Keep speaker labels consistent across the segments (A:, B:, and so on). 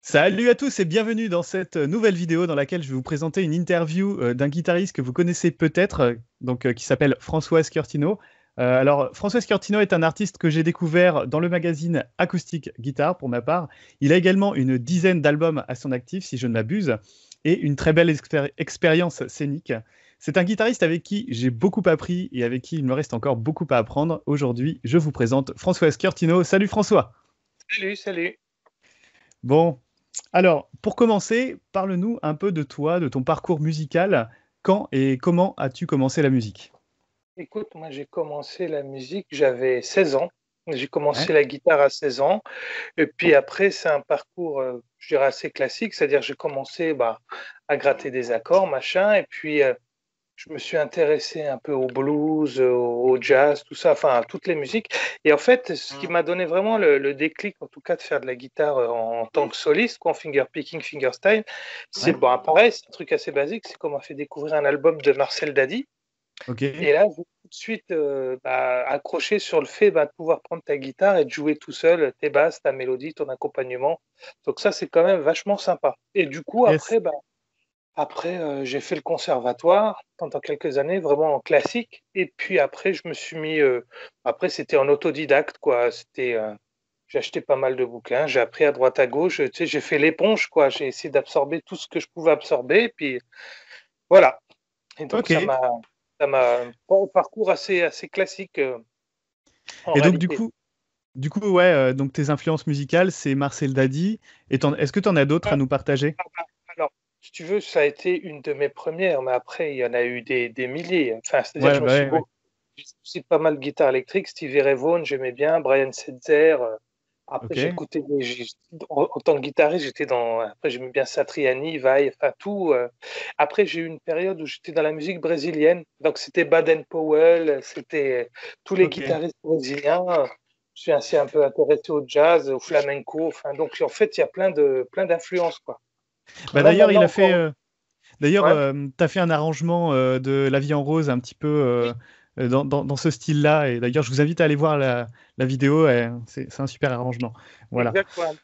A: Salut à tous et bienvenue dans cette nouvelle vidéo dans laquelle je vais vous présenter une interview euh, d'un guitariste que vous connaissez peut-être, euh, donc euh, qui s'appelle François Escurtino. alors François Escurtino est un artiste que j'ai découvert dans le magazine Acoustic Guitar pour ma part. Il a également une dizaine d'albums à son actif si je ne m'abuse et une très belle expérience scénique. C'est un guitariste avec qui j'ai beaucoup appris et avec qui il me reste encore beaucoup à apprendre. Aujourd'hui, je vous présente François Escurtino. Salut François.
B: Salut, salut.
A: Bon, alors, pour commencer, parle-nous un peu de toi, de ton parcours musical. Quand et comment as-tu commencé la musique?
B: Écoute, moi j'ai commencé la musique, j'avais 16 ans. J'ai commencé la guitare à 16 ans. Et puis après, c'est un parcours, euh, je dirais, assez classique. C'est-à-dire, j'ai commencé bah, à gratter des accords, machin. Et puis, euh, je me suis intéressé un peu au blues, au, jazz, tout ça, enfin à toutes les musiques. Et en fait, ce qui mmh. m'a donné vraiment le, déclic, en tout cas, de faire de la guitare euh, en, tant que soliste, quoi, en finger picking, fingerstyle, c'est bon, pareil, c'est un truc assez basique. C'est qu'on m'a fait découvrir un album de Marcel Dadi. Et là, j'ai tout de suite euh, bah, accroché sur le fait bah, de pouvoir prendre ta guitare et de jouer tout seul tes basses, ta mélodie, ton accompagnement. Donc ça, c'est quand même vachement sympa. Et du coup, après, bah, après, euh, j'ai fait le conservatoire pendant quelques années, vraiment en classique. Et puis après, je me suis mis. Euh, après, c'était en autodidacte, quoi. C'était. Euh, j'ai acheté pas mal de bouquins, j'ai appris à droite à gauche. Tu sais, j'ai fait l'éponge, quoi. J'ai essayé d'absorber tout ce que je pouvais absorber. Et puis voilà. Et donc ça m'a. Ça m'a un parcours assez, assez classique.
A: et donc, du coup, du coup, ouais, donc tes influences musicales, c'est Marcel Dadi. Est-ce que tu en as d'autres à nous partager?
B: Si tu veux, ça a été une de mes premières, mais après, il y en a eu des, des milliers. Enfin, c'est-à-dire je me bah suis aussi pas mal de guitare électrique. Stevie Ray Vaughan, j'aimais bien. Brian Setzer. Euh, après, j'écoutais en, tant que guitariste, j'étais dans. Après, j'aimais bien Satriani, Vai, enfin tout. Euh. Après, j'ai eu une période où j'étais dans la musique brésilienne. Donc, c'était Baden Powell, c'était tous les guitaristes brésiliens. Je suis ainsi un peu intéressé au jazz, au flamenco. Enfin, donc, en fait, il y a plein de plein d'influences, quoi.
A: Bah, d'ailleurs, il a fait. Euh, d'ailleurs, euh, tu as fait un arrangement euh, de La vie en rose un petit peu dans, dans, ce style-là. Et d'ailleurs, je vous invite à aller voir la, la vidéo. C'est un super arrangement. Voilà.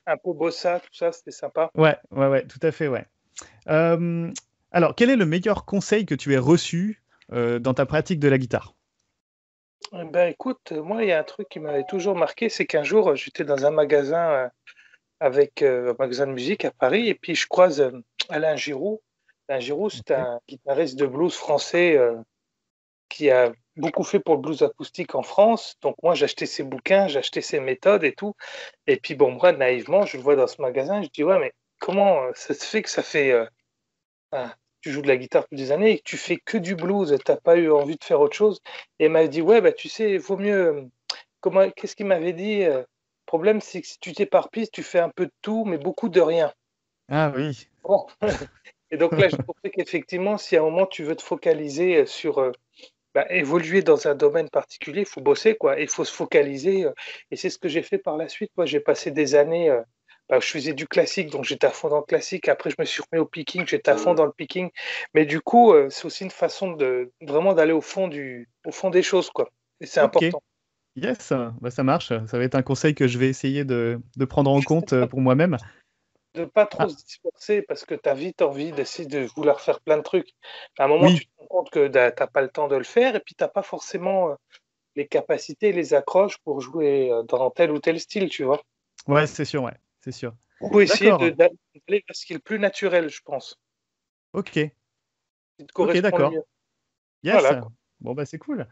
B: un peu bossa, tout ça, c'était sympa.
A: Ouais, ouais, ouais, tout à fait, ouais. alors, quel est le meilleur conseil que tu aies reçu dans ta pratique de la guitare?
B: Eh ben, écoute, moi, il y a un truc qui m'avait toujours marqué, c'est qu'un jour, j'étais dans un magasin avec euh, un magasin de musique à Paris. Et puis je croise euh, Alain Giroud. Alain Giroud, c'est un guitariste de blues français euh, qui a beaucoup fait pour le blues acoustique en France. Donc moi, j'achetais ses bouquins, j'achetais ses méthodes et tout. Et puis bon, moi, naïvement, je le vois dans ce magasin, je dis ouais, mais comment ça se fait que ça fait tu joues de la guitare depuis des années et que tu fais que du blues, t'as pas eu envie de faire autre chose? Et il m'a dit ouais, bah tu sais, il vaut mieux. Comment Qu'est-ce qu'il m'avait dit le problème, c'est que si tu t'éparpilles, tu fais un peu de tout, mais beaucoup de rien.
A: Ah oui.
B: Et donc là, je pensais qu'effectivement, si à un moment tu veux te focaliser sur euh, bah, évoluer dans un domaine particulier, il faut bosser, quoi. Il faut se focaliser. Euh, et c'est ce que j'ai fait par la suite. Moi, j'ai passé des années. Euh, bah, je faisais du classique, donc j'étais à fond dans le classique. Après, je me suis remis au picking, j'étais à fond dans le picking. Mais du coup, c'est aussi une façon de vraiment d'aller au fond du, au fond des choses, quoi. Et c'est important.
A: Yes, bah ça marche. Ça va être un conseil que je vais essayer de, de prendre en compte euh, pour moi-même.
B: De ne pas trop ah. se disperser parce que tu as vite envie d'essayer de vouloir faire plein de trucs. À un moment, tu te rends compte que tu n'as pas le temps de le faire et puis tu n'as pas forcément euh, les capacités, les accroches pour jouer euh, dans tel ou tel style, tu vois.
A: Ouais, c'est sûr, ouais, c'est sûr.
B: Ou essayer d'aller vers ce qui est le plus naturel, je pense.
A: Ok. Ok, d'accord. Yes. Voilà. Bon, bah, c'est cool.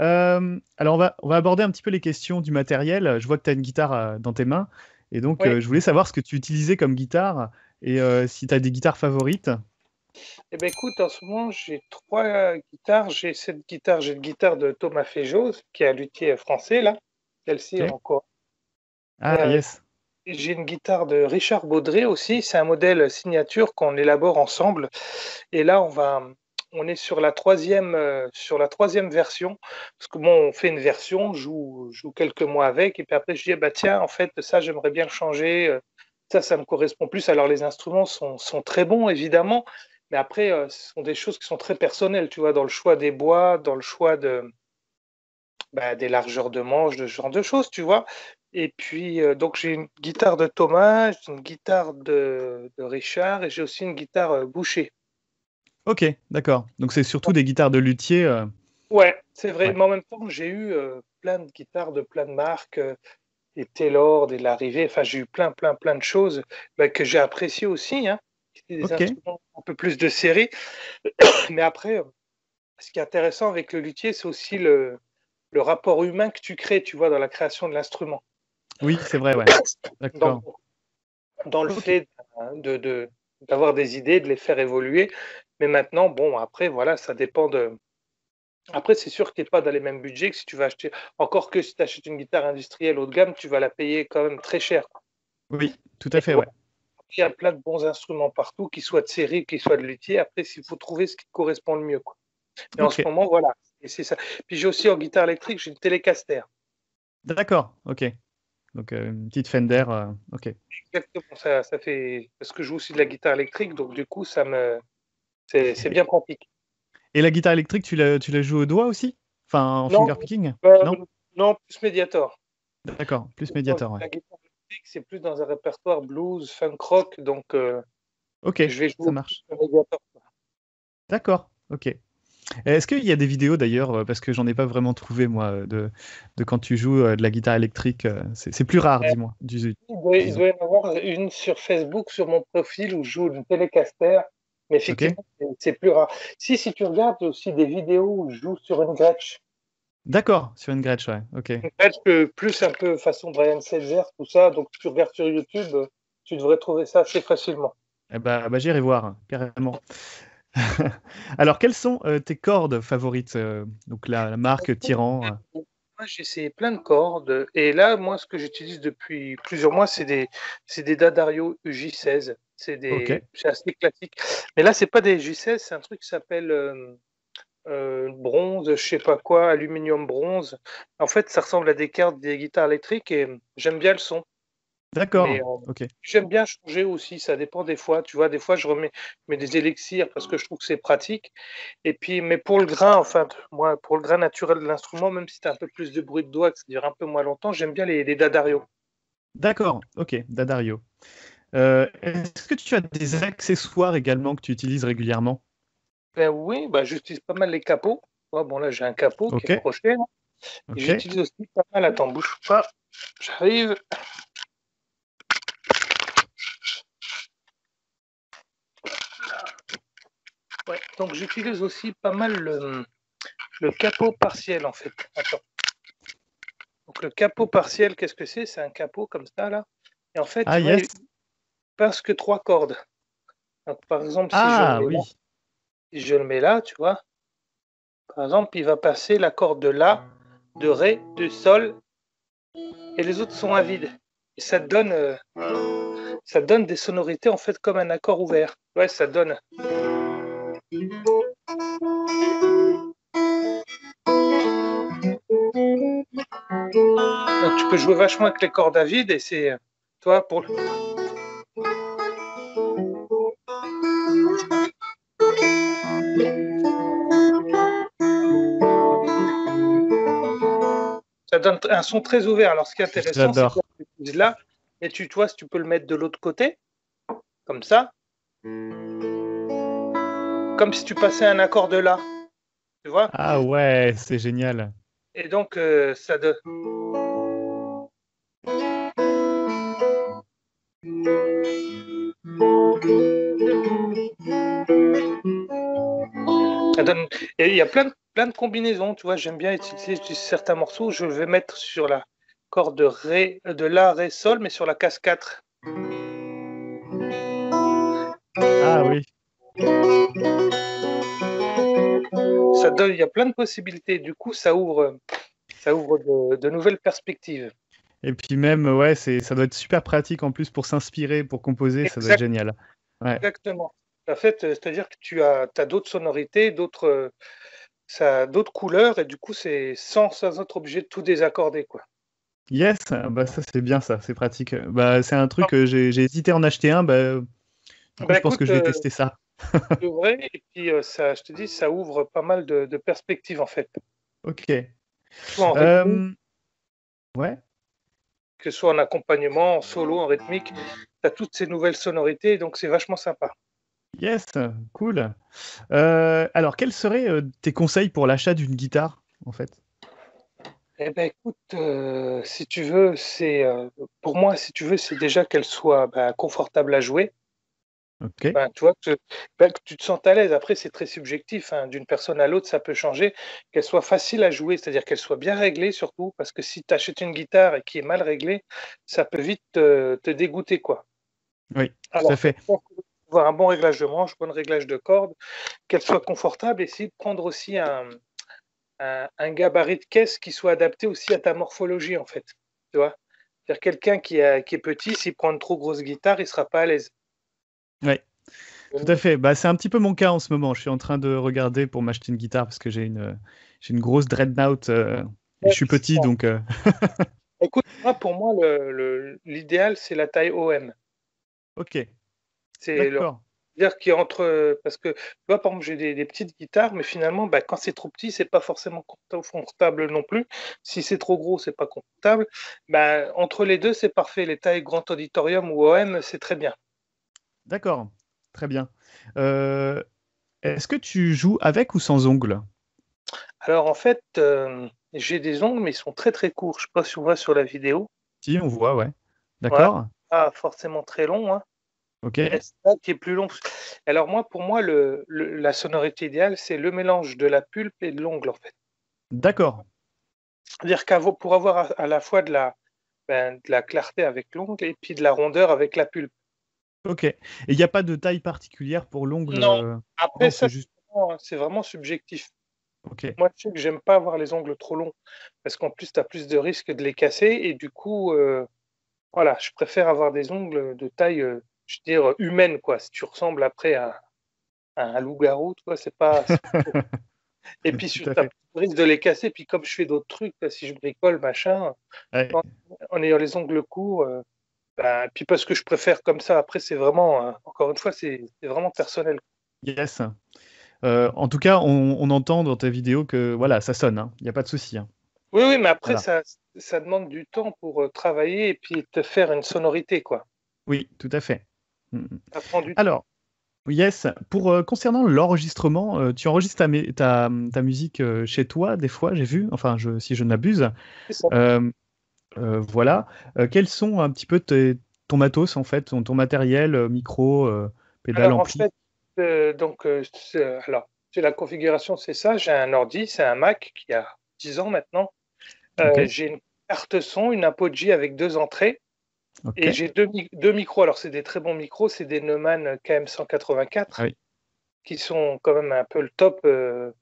A: Euh, alors, on va, on va aborder un petit peu les questions du matériel. Je vois que tu as une guitare euh, dans tes mains. Et donc, euh, je voulais savoir ce que tu utilisais comme guitare et si tu as des guitares favorites.
B: Eh ben, écoute, en ce moment, j'ai trois guitares. J'ai cette guitare, j'ai une guitare de Thomas Fejos, qui est un luthier français, là. Celle-ci encore.
A: Ah, yes.
B: J'ai une guitare de Richard Baudré aussi. C'est un modèle signature qu'on élabore ensemble. Et là, on va, on est sur la troisième, euh, sur la troisième version. Parce que bon, on fait une version, je joue, joue quelques mois avec, et puis après je dis, bah tiens, en fait, ça, j'aimerais bien le changer. Euh, ça, ça me correspond plus. Alors les instruments sont, très bons, évidemment, mais après, euh, ce sont des choses qui sont très personnelles, tu vois, dans le choix des bois, dans le choix de, bah, des largeurs de manche, de ce genre de choses, tu vois. Et puis, donc, j'ai une guitare de Thomas, une guitare de, Richard et j'ai aussi une guitare euh, Boucher.
A: Ok, d'accord. Donc, c'est surtout des guitares de luthier. Euh.
B: Ouais, c'est vrai. Mais en même temps, j'ai eu plein de guitares de plein de marques, des Taylor, des Larrivée. Enfin, j'ai eu plein, plein, plein de choses bah, que j'ai appréciées aussi. Hein. Des instruments un peu plus de série. Mais après, ce qui est intéressant avec le luthier, c'est aussi le, le rapport humain que tu crées, tu vois, dans la création de l'instrument.
A: Oui, c'est vrai, ouais.
B: Dans, dans, le fait de, d'avoir des idées, de les faire évoluer. Mais maintenant, bon, après, voilà, ça dépend de. Après, c'est sûr que tu n'es pas dans les mêmes budgets que si tu vas acheter. Encore que si tu achètes une guitare industrielle haut de gamme, tu vas la payer quand même très cher.
A: Oui, tout à fait, ouais.
B: Il y a plein de bons instruments partout, qu'ils soient de série, qu'ils soient de luthier. Après, il faut trouver ce qui correspond le mieux. Quoi. Et en ce moment, voilà, et c'est ça. Puis j'ai aussi en guitare électrique, j'ai une Telecaster.
A: D'accord, ok. Donc euh, une petite Fender, euh, ok.
B: Exactement, ça, ça fait. Parce que je joue aussi de la guitare électrique, donc du coup, ça me. C'est bien pratique.
A: Et la guitare électrique, tu la, tu la joues au doigt aussi? Enfin, en fingerpicking
B: euh, Non? Non, plus médiator.
A: D'accord, plus médiator, ouais.
B: La guitare électrique, c'est plus dans un répertoire blues, funk rock, donc.
A: ok, je vais jouer ça marche. D'accord, ok. Est-ce qu'il y a des vidéos d'ailleurs, euh, parce que j'en ai pas vraiment trouvé moi, de, de quand tu joues euh, de la guitare électrique, euh, c'est plus rare, dis-moi.
B: il, doit, y en avoir une sur Facebook, sur mon profil, où je joue une Telecaster, mais effectivement, c'est plus rare. Si, si tu regardes aussi des vidéos où je joue sur une Gretsch.
A: D'accord, sur une Gretsch, ouais, ok. Une
B: Gretsch plus un peu façon Brian Setzer, tout ça, donc tu regardes sur YouTube, tu devrais trouver ça assez facilement.
A: Eh bah, bah j'irai voir, carrément. Alors, quelles sont euh, tes cordes favorites euh, Donc, la, marque Tyran euh?
B: Moi, j'ai essayé plein de cordes. Et là, moi, ce que j'utilise depuis plusieurs mois, c'est des, des Dadario J16. C'est des, assez classique. Mais là, c'est pas des J16, c'est un truc qui s'appelle bronze, je sais pas quoi, aluminium bronze. En fait, ça ressemble à des cartes des guitares électriques et j'aime bien le son.
A: D'accord. Euh, ok.
B: J'aime bien changer aussi, ça dépend des fois. Tu vois, des fois, je remets des élixirs parce que je trouve que c'est pratique. Et puis, mais pour le grain, enfin, moi, pour le grain naturel de l'instrument, même si tu as un peu plus de bruit de doigts, que ça dure un peu moins longtemps, j'aime bien les, les Dadario.
A: D'accord, ok, Dadario. Euh, est-ce que tu as des accessoires également que tu utilises régulièrement?
B: Ben oui, ben j'utilise pas mal les capots. bon, là, j'ai un capot qui est proché. J'utilise aussi pas mal. Attends, bouge pas. J'arrive. Donc j'utilise aussi pas mal le, capot partiel en fait. Attends. Donc le capot partiel, qu'est-ce que c'est? C'est un capot comme ça là. Et en fait,
A: ah, il
B: passe que trois cordes. par exemple, si,
A: ah,
B: je
A: oui.
B: si je le mets là, tu vois, par exemple, il va passer la corde de La, de Ré, de Sol, et les autres sont à vide. Et ça donne, euh, ça donne des sonorités en fait comme un accord ouvert. Ouais, ça donne. Donc, tu peux jouer vachement avec les cordes à vide et c'est toi pour le. Ça donne un son très ouvert. Alors, ce qui est intéressant, c'est que là, et tu, vois, si tu peux le mettre de l'autre côté, comme ça comme si tu passais un accord de La. Tu vois?
A: Ah ouais, c'est génial.
B: Et donc, euh, ça donne. il y a plein de, plein de combinaisons, tu vois. J'aime bien utiliser certains morceaux. Je vais mettre sur la corde de, ré, de La, Ré, Sol, mais sur la casse 4.
A: Ah oui.
B: Ça donne, il y a plein de possibilités. Du coup, ça ouvre, ça ouvre de, nouvelles perspectives.
A: Et puis même, ouais, c'est, ça doit être super pratique en plus pour s'inspirer, pour composer, ça doit être génial.
B: Exactement. En fait, c'est-à-dire que tu as, as d'autres sonorités, d'autres, ça, d'autres couleurs, et du coup, c'est sans, sans être obligé de tout désaccorder, quoi.
A: Yes, bah ça c'est bien ça, c'est pratique. Bah c'est un truc, que j'ai, hésité à en acheter un, bah, bah je pense que je vais euh, tester ça
B: c'est vrai, et puis euh, ça, je te dis, ça ouvre pas mal de, perspectives en fait.
A: Ok. Euh, ouais.
B: Que ce soit en accompagnement, en solo, en rythmique, tu as toutes ces nouvelles sonorités, donc c'est vachement sympa.
A: Yes, cool. Euh, alors, quels seraient euh, tes conseils pour l'achat d'une guitare, en fait?
B: Eh ben, écoute, si tu veux, c'est pour moi, si tu veux, c'est déjà qu'elle soit bah, confortable à jouer. Ben, tu vois, ben, que, tu te sens à l'aise. Après, c'est très subjectif. Hein. D'une personne à l'autre, ça peut changer. Qu'elle soit facile à jouer, c'est-à-dire qu'elle soit bien réglée surtout, parce que si tu achètes une guitare et qui est mal réglée, ça peut vite te, dégoûter. quoi.
A: Oui, tout à fait.
B: Avoir un bon réglage de manche, bon réglage de cordes, qu'elle soit confortable, et essayer de prendre aussi un, un, gabarit de caisse qui soit adapté aussi à ta morphologie, en fait. Tu vois? C'est-à-dire quelqu'un qui, qui est petit, s'il prend une trop grosse guitare, il ne sera pas à l'aise.
A: Oui, tout à fait. Bah, c'est un petit peu mon cas en ce moment. Je suis en train de regarder pour m'acheter une guitare parce que j'ai une, j'ai une grosse dreadnought. Euh, et je suis petit, donc. Euh,
B: Écoute, pour moi, l'idéal, c'est la taille OM.
A: Ok.
B: C'est dire qu'il entre parce que tu vois par exemple j'ai des, petites guitares mais finalement bah, quand c'est trop petit c'est pas forcément confortable non plus si c'est trop gros c'est pas confortable bah, entre les deux c'est parfait les tailles grand auditorium ou OM c'est très bien
A: D'accord, très bien. Euh, est-ce que tu joues avec ou sans ongles?
B: Alors en fait, euh, j'ai des ongles, mais ils sont très très courts. Je ne sais pas si on voit sur la vidéo.
A: Si, on voit, ouais. D'accord.
B: Pas forcément très long. Hein.
A: Ok.
B: qui est plus long. Alors moi, pour moi, le, la sonorité idéale, c'est le mélange de la pulpe et de l'ongle, en fait.
A: D'accord.
B: C'est-à-dire pour avoir à, la fois de la, ben, de la clarté avec l'ongle et puis de la rondeur avec la pulpe.
A: Ok. Et il n'y a pas de taille particulière pour l'ongle
B: Non. Euh, Après, ça, c'est vraiment subjectif. Moi, je sais que j'aime pas avoir les ongles trop longs parce qu'en plus, tu as plus de risques de les casser et du coup, euh, voilà, je préfère avoir des ongles de taille, euh, je veux dire, humaine, quoi. Si tu ressembles après à, un loup-garou, toi, c'est pas. et puis, tu as risque de les casser. Puis, comme je fais d'autres trucs, si je bricole, machin, en, ayant les ongles courts, bah, puis parce que je préfère comme ça. Après, c'est vraiment, euh, encore une fois, c'est vraiment personnel.
A: Yes. Euh, en tout cas, on, entend dans ta vidéo que voilà, ça sonne. Hein. Il n'y a pas de souci. Hein.
B: Oui, oui, mais après, ça, ça, demande du temps pour euh, travailler et puis te faire une sonorité, quoi.
A: Oui, tout à fait.
B: Mm, mm. Ça prend du
A: Alors, yes. Pour concernant l'enregistrement, tu enregistres ta, ta, musique chez toi des fois, j'ai vu. Enfin, je, si je ne m'abuse. Euh, voilà. Euh, quels sont un petit peu ton matos en fait, ton, matériel, euh, micro, pédale, alors,
B: ampli en fait, donc, alors, la configuration, c'est ça. J'ai un ordi, c'est un Mac qui a 10 ans maintenant. J'ai une carte son, une Apogee avec deux entrées. Et j'ai deux, deux, micros. Alors, c'est des très bons micros. C'est des Neumann KM184. Ah oui qui sont quand même un peu le top. Euh,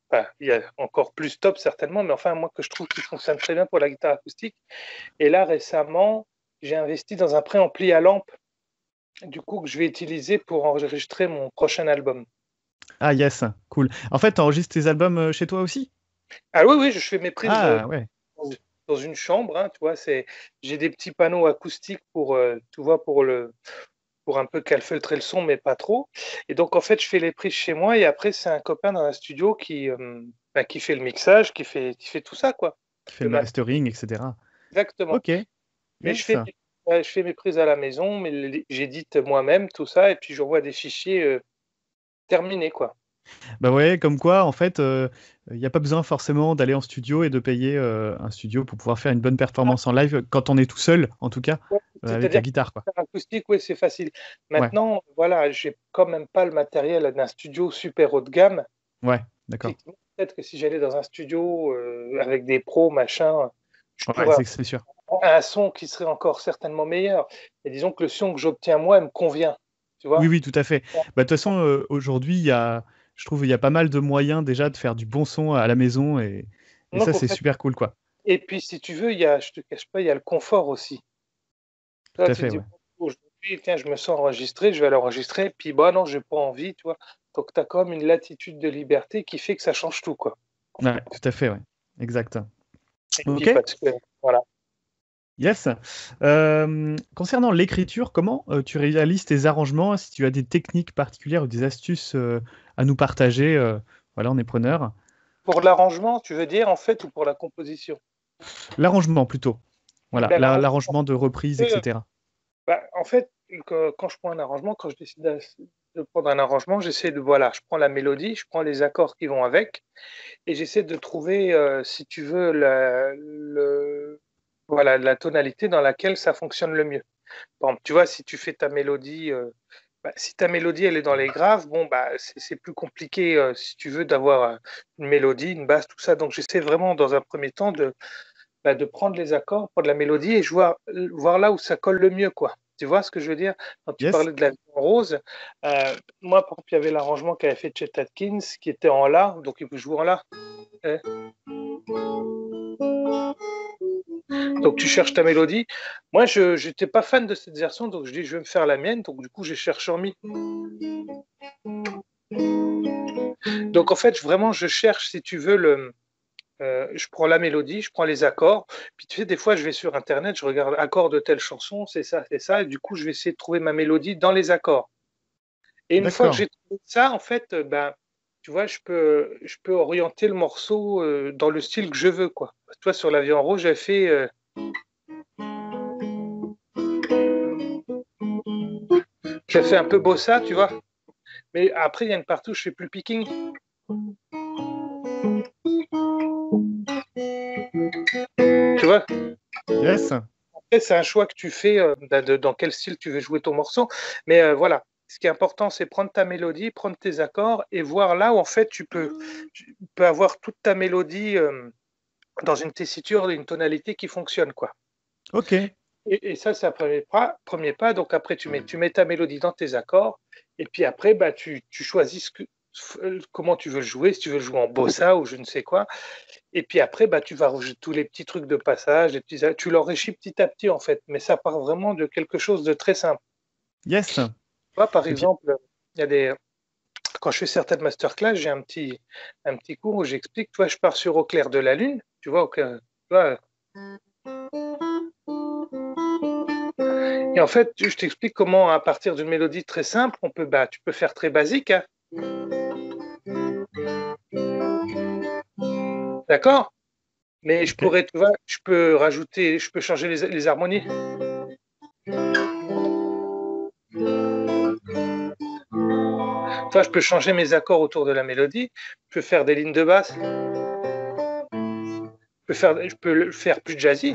B: il y a encore plus top certainement, mais enfin, moi que je trouve qu'ils fonctionnent très bien pour la guitare acoustique. Et là, récemment, j'ai investi dans un préampli à lampe, du coup, que je vais utiliser pour enregistrer mon prochain album.
A: Ah, yes, cool. En fait, tu enregistres tes albums euh, chez toi aussi?
B: Ah oui, oui, je fais mes prises
A: ah, euh, ouais.
B: dans une chambre. Hein, tu vois, j'ai des petits panneaux acoustiques pour, tu vois, pour le pour un peu calfeutrer le son, mais pas trop. Et donc, en fait, je fais les prises chez moi et après, c'est un copain dans un studio qui, euh, bah, qui fait le mixage, qui fait, qui fait tout ça, quoi.
A: Qui fait le, mastering, etc.
B: Exactement.
A: Ok.
B: Mais je, fais, je fais mes prises à la maison, mais j'édite moi-même tout ça et puis j'envoie des fichiers euh, terminés, quoi.
A: Bah ouais, comme quoi, en fait, il euh, n'y a pas besoin forcément d'aller en studio et de payer un studio pour pouvoir faire une bonne performance en live quand on est tout seul, en tout cas. Euh, avec la guitare. Quoi.
B: Acoustique, oui, c'est facile. Maintenant, voilà, j'ai quand même pas le matériel d'un studio super haut de gamme.
A: Ouais, d'accord.
B: Peut-être que si j'allais dans un studio euh, avec des pros, machin,
A: je ouais, c'est sûr.
B: un son qui serait encore certainement meilleur. Et disons que le son que j'obtiens moi me convient. Tu vois
A: oui, oui, tout à fait. Bah, de toute façon, euh, aujourd'hui, il y a, je trouve il y a pas mal de moyens déjà de faire du bon son à la maison et, ça, c'est super cool. quoi.
B: Et puis, si tu veux, il y a, je te cache pas, il y a le confort aussi.
A: Tout à fait,
B: Aujourd'hui, tiens, je me sens enregistré, je vais l'enregistrer, puis bah non, j'ai pas envie, tu vois. Donc, tu as quand même une latitude de liberté qui fait que ça change tout, quoi.
A: Ouais, tout à fait, ouais. Exact. Ok.
B: voilà.
A: Yes. Euh, concernant l'écriture, comment euh, tu réalises tes arrangements Si tu as des techniques particulières ou des astuces euh, à nous partager, voilà, on est preneur.
B: Pour l'arrangement, tu veux dire, en fait, ou pour la composition?
A: L'arrangement plutôt. Voilà, ben, l'arrangement de reprise, etc.
B: Bah, en fait, quand je prends un arrangement, quand je décide de prendre un arrangement, j'essaie de, voilà, je prends la mélodie, je prends les accords qui vont avec, et j'essaie de trouver, si tu veux, la, le, voilà, la tonalité dans laquelle ça fonctionne le mieux. Bon, tu vois, si tu fais ta mélodie, euh, bah, si ta mélodie elle est dans les graves, bon, bah, c'est plus compliqué, euh, si tu veux, d'avoir une mélodie, une basse, tout ça. Donc, j'essaie vraiment, dans un premier temps, de, bah, de prendre les accords, prendre la mélodie et voir, voir là où ça colle le mieux, quoi. Tu vois ce que je veux dire? Quand tu parlais de la vie en rose, euh, moi, par exemple, il y avait l'arrangement qu'avait fait Chet Atkins qui était en La, donc il peut jouer en La. Eh. Donc tu cherches ta mélodie. Moi, je n'étais pas fan de cette version, donc je dis je vais me faire la mienne. Donc du coup, j'ai cherché en Mi. Donc en fait, vraiment, je cherche, si tu veux, le, euh, je prends la mélodie, je prends les accords, puis tu sais, des fois, je vais sur Internet, je regarde accords de telle chanson, c'est ça, c'est ça, et du coup, je vais essayer de trouver ma mélodie dans les accords. Et une fois que j'ai trouvé ça, en fait, euh, ben, tu vois, je peux, je peux orienter le morceau euh, dans le style que je veux, quoi. Toi, sur l'avion rouge, j'ai fait. J'ai fait un peu bossa, tu vois. Mais après, il y a une partie où je fais plus picking. Tu vois?
A: Yes.
B: Après, c'est un choix que tu fais euh, dans quel style tu veux jouer ton morceau. Mais euh, voilà, ce qui est important, c'est prendre ta mélodie, prendre tes accords et voir là où en fait tu peux, peux avoir toute ta mélodie euh, dans une tessiture, une tonalité qui fonctionne. quoi.
A: Ok.
B: Et, ça, c'est un premier pas, premier pas. Donc après, tu mets, tu mets ta mélodie dans tes accords. Et puis après, bah, tu, tu choisis ce que, comment tu veux le jouer, si tu veux le jouer en bossa ou je ne sais quoi. Et puis après, bah, tu vas rajouter tous les petits trucs de passage, les petits, tu l'enrichis petit à petit en fait, mais ça part vraiment de quelque chose de très simple.
A: Yes.
B: Par exemple, il y a des quand je fais certaines masterclass, j'ai un petit, un petit cours où j'explique, toi, je pars sur Au clair de la lune, tu vois, tu vois et en fait, je t'explique comment, à partir d'une mélodie très simple, on peut, bah, tu peux faire très basique. Hein. D'accord? Mais je pourrais, tu vois, je peux rajouter, je peux changer les, harmonies. Toi, je peux changer mes accords autour de la mélodie. Je peux faire des lignes de basse. Je peux, faire, je peux le faire plus jazzy.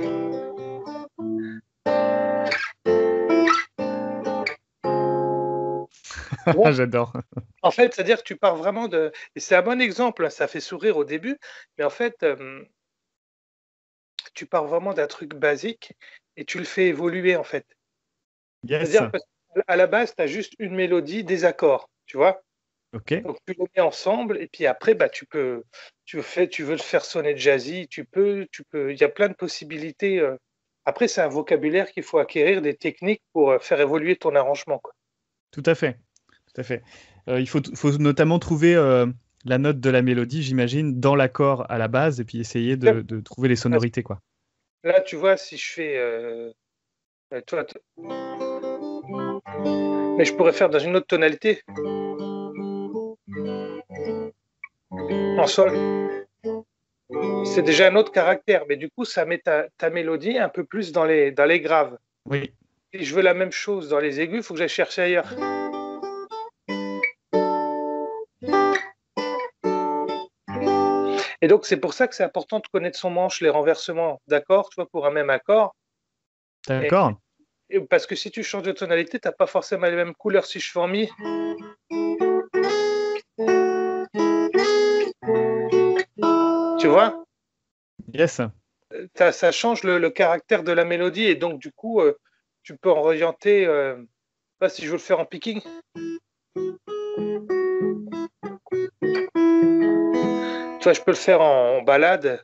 A: J'adore.
B: En fait, c'est-à-dire que tu pars vraiment de. Et c'est un bon exemple, hein, ça fait sourire au début, mais en fait, tu pars vraiment d'un truc basique et tu le fais évoluer, en fait. C'est-à-dire qu'à la base, tu as juste une mélodie, des accords, tu vois Donc tu les mets ensemble et puis après, bah, tu peux. Tu, fais, tu veux le faire sonner jazzy, tu peux. tu peux. Il y a plein de possibilités. Après, c'est un vocabulaire qu'il faut acquérir, des techniques pour faire évoluer ton arrangement. Quoi.
A: Tout à fait tout à fait. Euh, il faut, faut, notamment trouver euh, la note de la mélodie, j'imagine, dans l'accord à la base, et puis essayer de, de, trouver les sonorités. Quoi.
B: Là, tu vois, si je fais. Euh, toi, Mais je pourrais faire dans une autre tonalité. En sol. C'est déjà un autre caractère, mais du coup, ça met ta, ta mélodie un peu plus dans les, dans les graves.
A: Oui.
B: Si je veux la même chose dans les aigus, il faut que j'aille chercher ailleurs. Et donc, c'est pour ça que c'est important de connaître son manche, les renversements d'accord, tu vois, pour un même accord.
A: D'accord.
B: parce que si tu changes de tonalité, tu n'as pas forcément les mêmes couleurs. Si je fais en mi. Tu vois
A: Yes.
B: Ça, change le, caractère de la mélodie et donc, du coup, euh, tu peux orienter. Euh, pas si je veux le faire en picking. Toi, je peux le faire en, balade.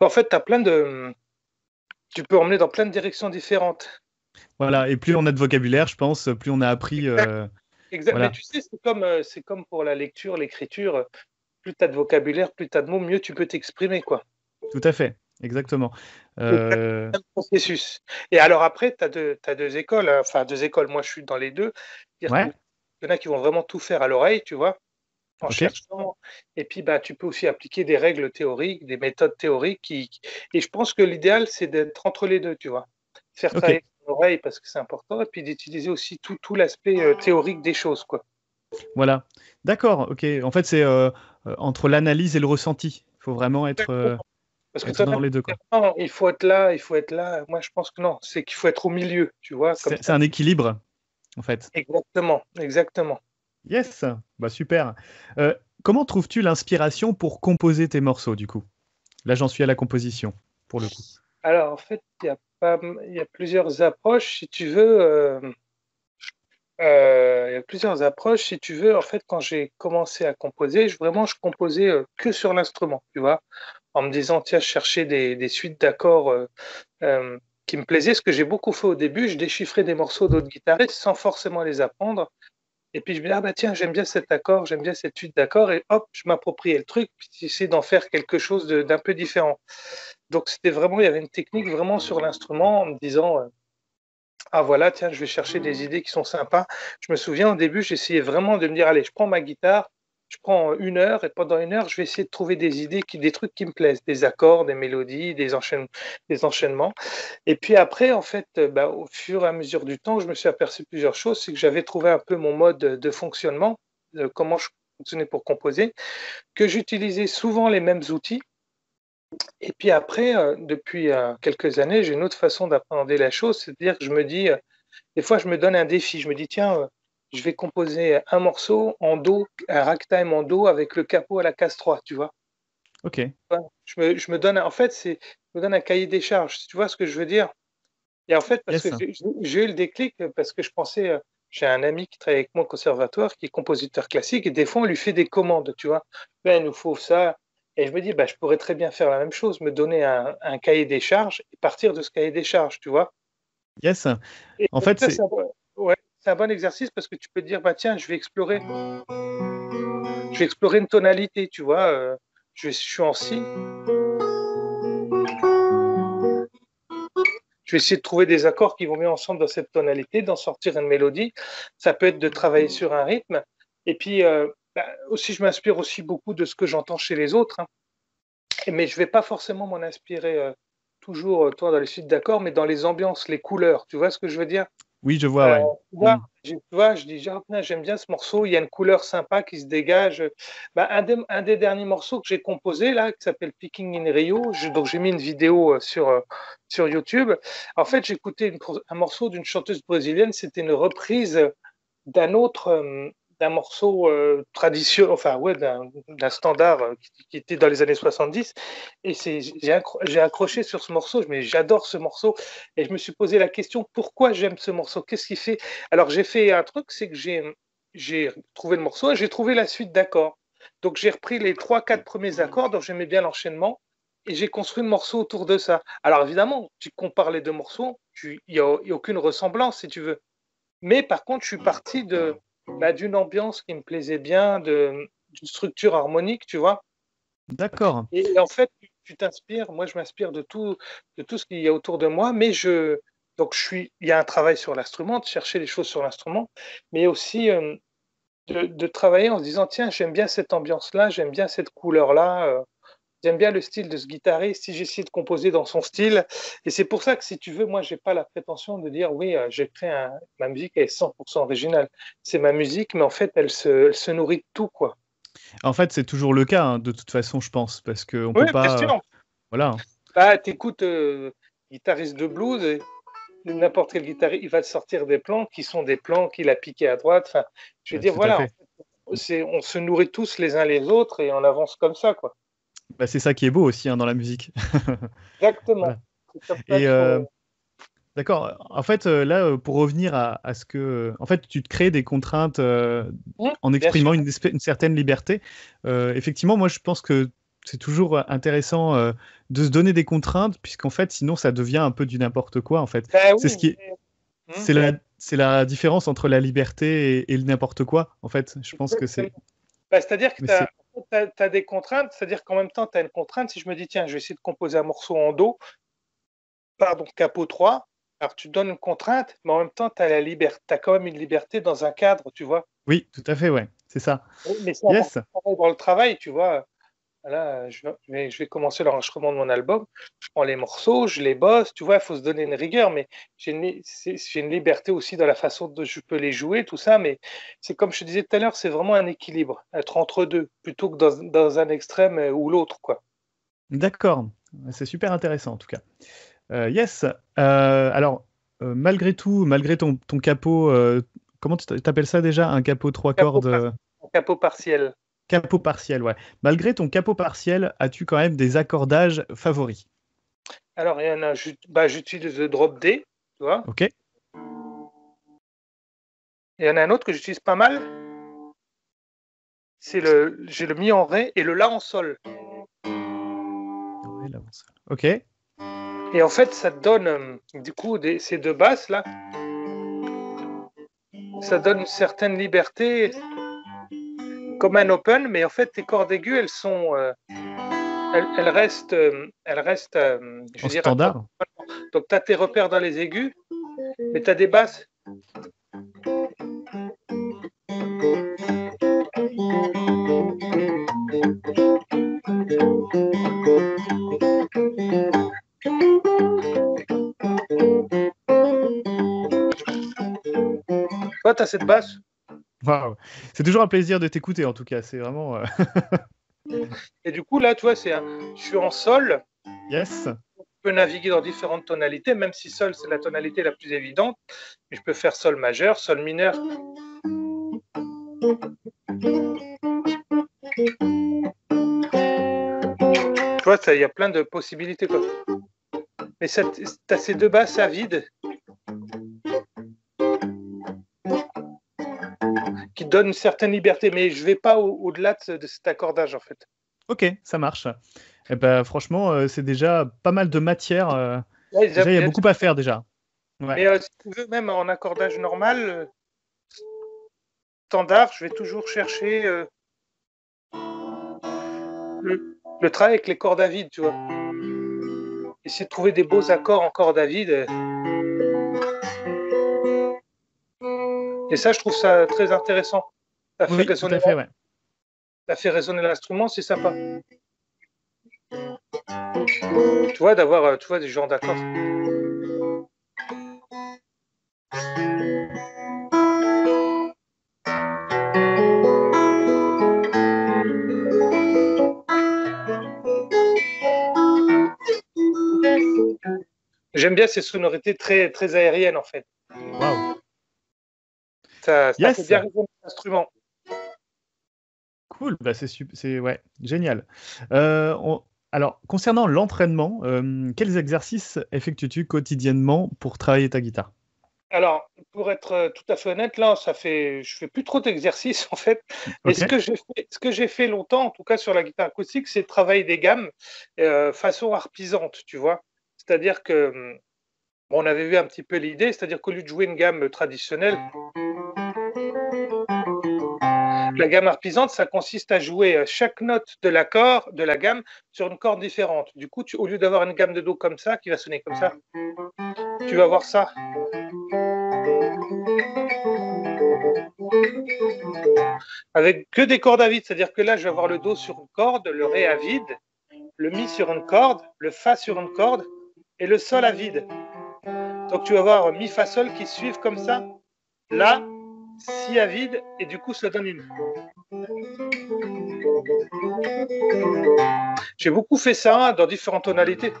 B: En fait, tu as plein de. Tu peux emmener dans plein de directions différentes.
A: Voilà, et plus on a de vocabulaire, je pense, plus on a appris.
B: Euh, exact. Mais tu sais, c'est comme, euh, c'est comme pour la lecture, l'écriture. Plus tu as de vocabulaire, plus tu as de mots, mieux tu peux t'exprimer. quoi.
A: Tout à fait. exactement.
B: Euh... Processus. Et alors après, tu as, deux, as deux écoles, hein. enfin deux écoles, moi je suis dans les deux. Il y en a qui vont vraiment tout faire à l'oreille, tu vois, en cherchant. Et puis bah, tu peux aussi appliquer des règles théoriques, des méthodes théoriques. Qui... Et je pense que l'idéal, c'est d'être entre les deux, tu vois. Faire travailler l'oreille parce que c'est important, et puis d'utiliser aussi tout, tout l'aspect euh, théorique des choses, quoi.
A: Voilà. D'accord, ok. En fait, c'est euh, euh, entre l'analyse et le ressenti. Il faut vraiment être.
B: Parce que dans les deux. Quoi. il faut être là, il faut être là. Moi, je pense que non, c'est qu'il faut être au milieu, tu vois.
A: C'est un équilibre, en fait.
B: Exactement, exactement.
A: Yes, bah super. Euh, comment trouves-tu l'inspiration pour composer tes morceaux, du coup? Là, j'en suis à la composition, pour le coup.
B: Alors, en fait, il y a, pas, y a plusieurs approches, si tu veux. Euh, euh, il y a plusieurs approches. Si tu veux, en fait, quand j'ai commencé à composer, je, vraiment, je composais que sur l'instrument, tu vois en me disant, tiens, je cherchais des, suites d'accords euh, euh, qui me plaisaient. Ce que j'ai beaucoup fait au début, je déchiffrais des morceaux d'autres guitaristes sans forcément les apprendre. Et puis je me dis, ah bah tiens, j'aime bien cet accord, j'aime bien cette suite d'accords, et hop, je m'appropriais le truc, puis j'essaie d'en faire quelque chose d'un peu différent. Donc c'était vraiment, il y avait une technique vraiment sur l'instrument en me disant, euh, ah voilà, tiens, je vais chercher des idées qui sont sympas. Je me souviens au début, j'essayais vraiment de me dire, allez, je prends ma guitare, je prends une heure et pendant une heure, je vais essayer de trouver des idées, qui, des trucs qui me plaisent, des accords, des mélodies, des, enchaînements. Et puis après, en fait, euh, bah, au fur et à mesure du temps, je me suis aperçu plusieurs choses. C'est que j'avais trouvé un peu mon mode de fonctionnement, comment je fonctionnais pour composer, que j'utilisais souvent les mêmes outils. Et puis après, euh, depuis euh, quelques années, j'ai une autre façon d'appréhender la chose, c'est-à-dire que je me dis, des fois, je me donne un défi. Je me dis, tiens, je vais composer un morceau en Do, un ragtime en Do avec le capot à la case 3, tu vois.
A: Ok.
B: Je me, je me donne, en fait, c'est, je me donne un cahier des charges. Tu vois ce que je veux dire? Et en fait, parce que j'ai eu le déclic parce que je pensais, euh, j'ai un ami qui travaille avec moi au conservatoire, qui est compositeur classique, et des fois on lui fait des commandes, tu vois. Ben, il nous faut ça. Et je me dis, bah, je pourrais très bien faire la même chose, me donner un, un cahier des charges et partir de ce cahier des charges, tu vois.
A: Yes. en fait, c'est
B: c'est un bon exercice parce que tu peux te dire, bah, tiens, je vais explorer. Je vais explorer une tonalité, tu vois. Euh, je, suis en si. Je vais essayer de trouver des accords qui vont bien ensemble dans cette tonalité, d'en sortir une mélodie. Ça peut être de travailler sur un rythme. Et puis, euh, bah, aussi, je m'inspire aussi beaucoup de ce que j'entends chez les autres. Hein. Mais je ne vais pas forcément m'en inspirer euh, toujours, toi, dans les suites d'accords, mais dans les ambiances, les couleurs. Tu vois ce que je veux dire?
A: Oui, je vois. Ouais.
B: Euh, tu, vois, je dis, j'aime bien ce morceau, il y a une couleur sympa qui se dégage. Bah, un, des, un, des, derniers morceaux que j'ai composé, là, qui s'appelle Picking in Rio, donc j'ai mis une vidéo euh, sur, euh, sur YouTube. En fait, écouté un morceau d'une chanteuse brésilienne, c'était une reprise d'un autre, d'un morceau euh, traditionnel, enfin ouais, d'un standard euh, qui, était dans les années 70. Et j'ai accroché sur ce morceau, mais j'adore ce morceau. Et je me suis posé la question, pourquoi j'aime ce morceau? Qu'est-ce qui fait? Alors j'ai fait un truc, c'est que j'ai trouvé le morceau et j'ai trouvé la suite d'accords. Donc j'ai repris les trois, quatre premiers accords dont j'aimais bien l'enchaînement et j'ai construit le morceau autour de ça. Alors évidemment, tu compares les deux morceaux, il n'y a, a, aucune ressemblance si tu veux. Mais par contre, je suis parti de, bah, d'une ambiance qui me plaisait bien, d'une structure harmonique, tu vois.
A: D'accord.
B: Et, en fait, tu t'inspires, moi je m'inspire de tout, de tout ce qu'il y a autour de moi, mais je, donc je suis, il y a un travail sur l'instrument, de chercher les choses sur l'instrument, mais aussi euh, de, de, travailler en se disant, tiens, j'aime bien cette ambiance-là, j'aime bien cette couleur-là, euh, J'aime bien le style de ce guitariste, si j'essaie de composer dans son style. Et c'est pour ça que, si tu veux, moi, j'ai pas la prétention de dire, oui, euh, j'ai créé un... ma musique est 100% originale. C'est ma musique, mais en fait, elle se, elle se nourrit de tout, quoi.
A: En fait, c'est toujours le cas, hein, de toute façon, je pense, parce qu'on peut pas. Sûr. Voilà.
B: Bah, t'écoutes euh, guitariste de blues, et n'importe quel guitariste, il va te sortir des plans qui sont des plans qu'il a piqués à droite. Enfin, je veux dire, voilà, c'est, on se nourrit tous les uns les autres et on avance comme ça, quoi.
A: Bah, c'est ça qui est beau aussi hein, dans la musique.
B: Exactement.
A: Et euh, d'accord. En fait, euh, là, euh, pour revenir à, ce que, en fait, tu te crées des contraintes en exprimant une, une, certaine liberté. effectivement, moi, je pense que c'est toujours intéressant de se donner des contraintes, puisqu'en fait, sinon, ça devient un peu du n'importe quoi. En fait,
B: bah
A: c'est ce qui mmh. c'est la, c'est la différence entre la liberté et, le n'importe quoi. En fait, je pense que c'est.
B: Bah, c'est-à-dire que tu as, des contraintes, c'est-à-dire qu'en même temps, tu as une contrainte. Si je me dis, tiens, je vais essayer de composer un morceau en Do, pardon, capot 3, alors tu donnes une contrainte, mais en même temps, tu as la liberté, tu as quand même une liberté dans un cadre, tu vois.
A: Oui, tout à fait, ouais, c'est ça.
B: mais c'est yes. dans le travail, tu vois. Là, je vais, je vais commencer l'enregistrement de mon album. Je prends les morceaux, je les bosse. Tu vois, il faut se donner une rigueur, mais j'ai une, une, liberté aussi dans la façon dont je peux les jouer, tout ça. Mais c'est comme je te disais tout à l'heure, c'est vraiment un équilibre, être entre deux, plutôt que dans, dans un extrême ou l'autre, quoi.
A: D'accord, c'est super intéressant en tout cas. Euh, yes. Euh, alors, euh, malgré tout, malgré ton, ton capot, comment tu t'appelles ça déjà Un capot trois cordes
B: Un capot partiel.
A: Capot partiel, ouais. Malgré ton capot partiel, as-tu quand même des accordages favoris?
B: Alors, il y en a, bah, j'utilise le drop D, tu vois.
A: Ok.
B: Il y en a un autre que j'utilise pas mal. C'est le, j'ai le mi en ré et le la en sol.
A: Ok.
B: Et en fait, ça donne, euh, du coup, ces deux basses là, ça donne une certaine liberté comme un open, mais en fait, tes cordes aiguës, elles sont. Euh, elles, restent. Euh, elles restent
A: euh, je veux dire, standard.
B: Donc, tu as tes repères dans les aigus, mais tu as des basses. Toi, tu as cette basse?
A: C'est toujours un plaisir de t'écouter en tout cas. C'est vraiment. Euh,
B: Et du coup, là, tu vois, c'est je suis en sol.
A: Yes.
B: Je peux naviguer dans différentes tonalités, même si sol, c'est la tonalité la plus évidente. Mais je peux faire sol majeur, sol mineur. Tu vois, il y a plein de possibilités. Quoi. Mais tu as ces deux basses à vide donne une certaine liberté, mais je vais pas au-delà de, cet accordage en fait.
A: Ok, ça marche. Et eh ben, franchement, euh, c'est déjà pas mal de matière. Euh, il y a beaucoup à faire déjà.
B: Mais euh, si tu veux, même en accordage normal, standard, je vais toujours chercher le, le, travail avec les cordes à vide, tu vois. Essayer de trouver des beaux accords en cordes à vide. Et ça, je trouve ça très intéressant. Ça fait, résonner, ça fait résonner l'instrument, c'est sympa. Tu vois, d'avoir euh, tu vois, des genres d'accords. J'aime bien ces sonorités très, très aériennes en fait. Ça, ça fait bien résonner l'instrument.
A: Cool, bah c'est ouais, génial. Euh, alors, concernant l'entraînement, euh, quels exercices effectues-tu quotidiennement pour travailler ta guitare?
B: Alors, pour être euh, tout à fait honnête, là, ça fait, je fais plus trop d'exercices en fait. Et ce que j'ai fait, ce que j'ai fait longtemps, en tout cas sur la guitare acoustique, c'est travailler des gammes façon harpisante, tu vois. C'est-à-dire que, hum, on avait vu un petit peu l'idée, c'est-à-dire qu'au lieu de jouer une gamme traditionnelle, la gamme harpisante, ça consiste à jouer euh, chaque note de l'accord, de la gamme, sur une corde différente. Du coup, au lieu d'avoir une gamme de Do comme ça, qui va sonner comme ça, tu vas voir ça. Avec que des cordes à vide, c'est-à-dire que là, je vais avoir le Do sur une corde, le Ré à vide, le Mi sur une corde, le Fa sur une corde et le Sol à vide. Donc tu vas avoir Mi, Fa, Sol qui suivent comme ça. Là, si à vide, et du coup, ça donne une. J'ai beaucoup fait ça dans différentes tonalités.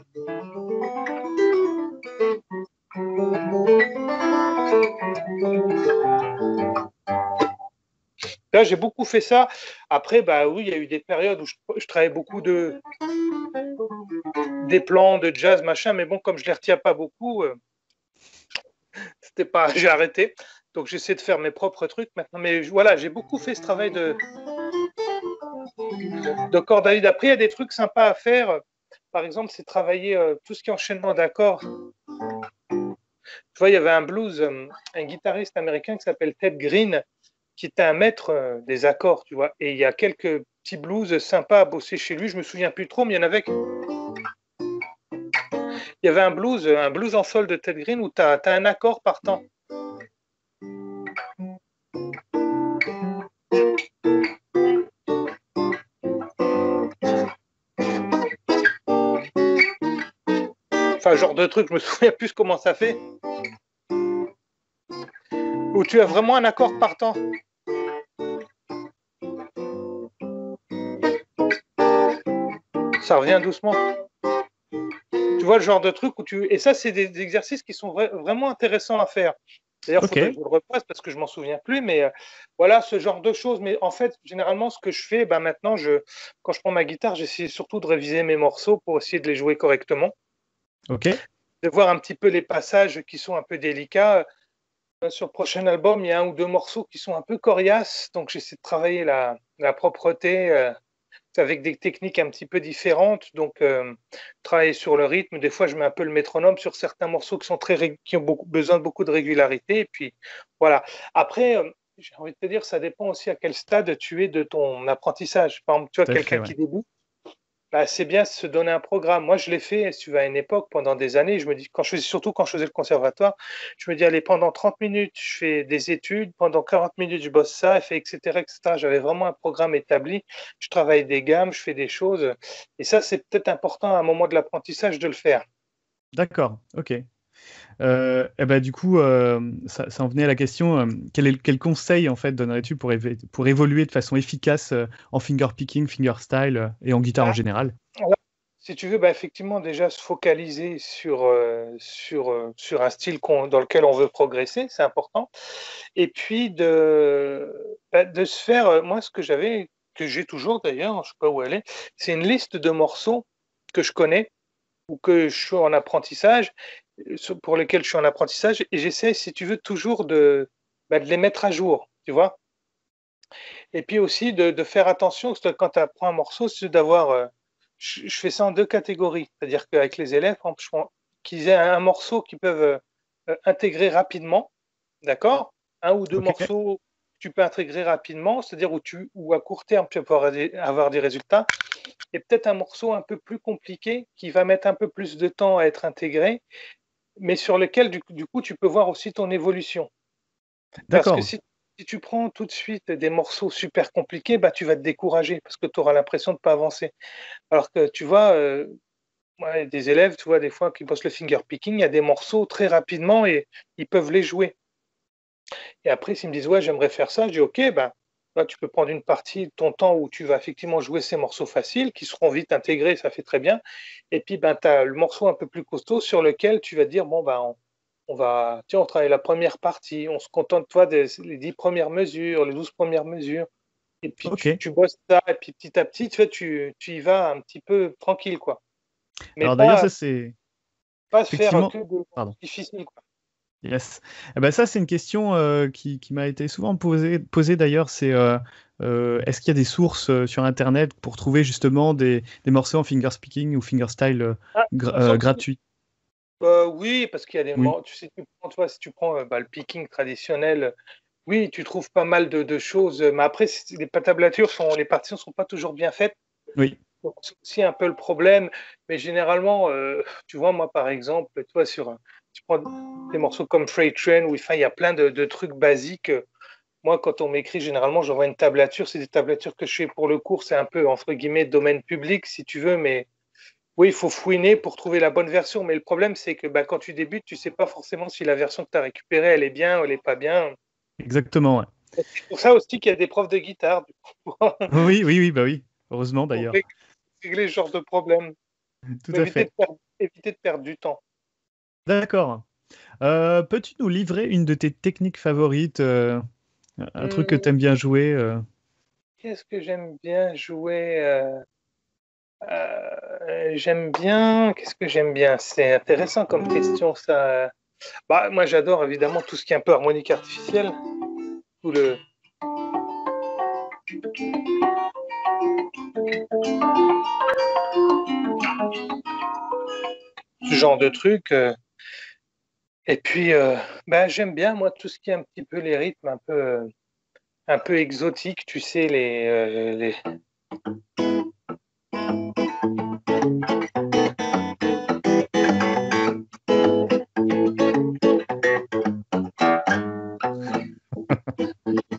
B: Là, j'ai beaucoup fait ça. Après, bah oui, il y a eu des périodes où je, je travaillais beaucoup de des plans de jazz, machin, mais bon, comme je les retiens pas beaucoup, euh, c'était pas, j'ai arrêté. Donc j'essaie de faire mes propres trucs maintenant. Mais voilà, j'ai beaucoup fait ce travail de, de vide. Après, il y a des trucs sympas à faire. Par exemple, c'est travailler euh, tout ce qui est enchaînement d'accords. Tu vois, il y avait un blues, euh, un guitariste américain qui s'appelle Ted Green, qui était un maître euh, des accords, tu vois. Et il y a quelques, petits blues sympas à bosser chez lui. Je me souviens plus trop, mais il y en avait. Il y avait un blues, un blues en sol de Ted Green où tu as, un accord partant. Enfin, genre de truc, je me souviens plus comment ça fait. Où tu as vraiment un accord partant. Ça revient doucement. Tu vois le genre de truc où tu. Et ça, c'est des, exercices qui sont vraiment intéressants à faire. D'ailleurs, je le repasse parce que je m'en souviens plus, mais euh, voilà ce genre de choses. Mais en fait, généralement, ce que je fais, ben, maintenant, je, quand je prends ma guitare, j'essaie surtout de réviser mes morceaux pour essayer de les jouer correctement.
A: Ok.
B: De voir un petit peu les passages qui sont un peu délicats. Euh, sur le prochain album, il y a un ou deux morceaux qui sont un peu coriaces, donc j'essaie de travailler la, la propreté, euh, avec des techniques un petit peu différentes. Donc, euh, travailler sur le rythme. Des fois, je mets un peu le métronome sur certains morceaux qui, sont très, qui ont beaucoup, besoin de beaucoup de régularité. Et puis, voilà. Après, euh, j'ai envie de te dire, ça dépend aussi à quel stade tu es de ton apprentissage. Par exemple, tu vois, quelqu'un qui débute, bah, c'est bien se donner un programme. Moi, je l'ai fait, si tu vas à une époque, pendant des années. Je me dis, surtout quand je faisais le conservatoire, je me dis, allez, pendant 30 minutes, je fais des études, pendant 40 minutes, je bosse ça, etc., etc. J'avais vraiment un programme établi. Je travaille des gammes, je fais des choses. Et ça, c'est peut-être important à un moment de l'apprentissage de le faire.
A: D'accord, ok. Euh, et eh ben, du coup, euh, ça, en venait à la question euh, quel, quel, conseil en fait donnerais-tu pour, pour évoluer de façon efficace en fingerpicking, fingerstyle et en guitare en général?
B: Si tu veux, bah, effectivement, déjà se focaliser sur, sur, sur un style dans lequel on veut progresser, c'est important. Et puis de, bah, de se faire, moi, ce que j'avais, que j'ai toujours d'ailleurs, je ne sais pas où elle est, c'est une liste de morceaux que je connais ou que je suis en apprentissage pour lesquels je suis en apprentissage et j'essaie, si tu veux, toujours de, bah, de les mettre à jour, tu vois. Et puis aussi de, faire attention, quand tu apprends un morceau, c'est d'avoir. Euh, je, fais ça en deux catégories. C'est-à-dire qu'avec les élèves, qu'ils aient un, morceau qu'ils peuvent euh, intégrer rapidement, d'accord Un ou deux morceaux que tu peux intégrer rapidement, c'est-à-dire où, tu, ou à court terme, tu vas pouvoir avoir des résultats et peut-être un morceau un peu plus compliqué qui va mettre un peu plus de temps à être intégré mais sur lequel, du, coup, tu peux voir aussi ton évolution. Parce que si, tu prends tout de suite des morceaux super compliqués, bah, tu vas te décourager parce que tu auras l'impression de ne pas avancer. Alors que tu vois, euh, des élèves, tu vois, des fois qui bossent le finger picking, il y a des morceaux très rapidement et ils peuvent les jouer. Et après, s'ils me disent, ouais, j'aimerais faire ça, je dis, ok, bah, tu peux prendre une partie de ton temps où tu vas effectivement jouer ces morceaux faciles qui seront vite intégrés, ça fait très bien. Et puis, ben, tu as le morceau un peu plus costaud sur lequel tu vas dire bon, ben, on, va, tiens, on travaille la première partie, on se contente toi des les dix premières mesures, les douze premières mesures. Et puis, tu, bosses ça, et puis petit à petit, tu, tu, tu y vas un petit peu tranquille. quoi.
A: Mais Alors d'ailleurs, ça c'est.
B: Pas se faire que de difficile. Quoi.
A: Yes. Eh ben ça, c'est une question euh, qui, qui m'a été souvent posée, posée d'ailleurs. C'est euh, euh, est-ce qu'il y a des sources sur Internet pour trouver justement des, des morceaux en fingerpicking ou fingerstyle ah, gratuits?
B: Oui, parce qu'il y a des morceaux. Tu sais, tu prends, si tu prends bah, le picking traditionnel, oui, tu trouves pas mal de, de choses. Mais après, les tablatures sont, les partitions sont pas toujours bien faites.
A: Oui.
B: C'est aussi un peu le problème. Mais généralement, tu vois, moi, par exemple, toi, sur tu prends des morceaux comme Freight Train où il y a plein de, trucs basiques. Moi, quand on m'écrit, généralement, j'envoie une tablature. C'est des tablatures que je fais pour le cours. C'est un peu, entre guillemets, domaine public, si tu veux. Mais oui, il faut fouiner pour trouver la bonne version. Mais le problème, c'est que bah, quand tu débutes, tu ne sais pas forcément si la version que tu as récupérée, elle est bien ou elle n'est pas bien.
A: Exactement, ouais.
B: C'est pour ça aussi qu'il y a des profs de guitare.
A: oui, oui, oui, bah oui. Heureusement, d'ailleurs.
B: Régler ce genre de problème.
A: Tout à fait.
B: éviter de perdre du temps.
A: D'accord. Euh, peux-tu nous livrer une de tes techniques favorites, euh, un truc que tu aimes bien jouer euh?
B: Qu'est-ce que j'aime bien jouer J'aime bien. Qu'est-ce que j'aime bien? C'est intéressant comme question, ça. Bah, moi, j'adore évidemment tout ce qui est un peu harmonique artificielle. Tout le. Ce genre de truc. Et puis, euh, ben, j'aime bien, moi, tout ce qui est un petit peu les rythmes un peu, un peu exotiques, tu sais, les, euh,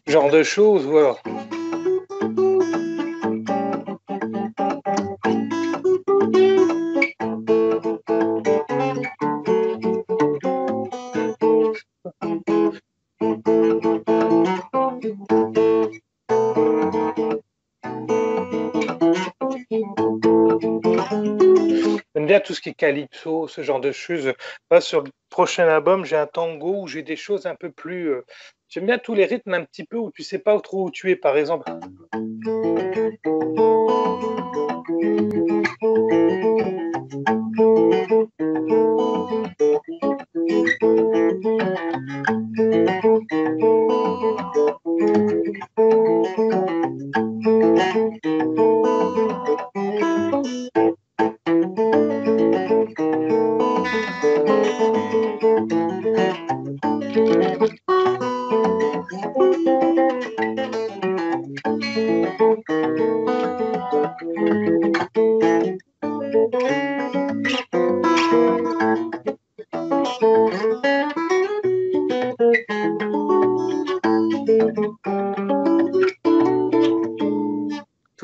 B: Genre de choses, voilà. tout calypso, ce genre de choses. sur le prochain album, j'ai un tango où j'ai des choses un peu plus. Euh, j'aime bien tous les rythmes un petit peu où tu sais pas trop où tu es, par exemple.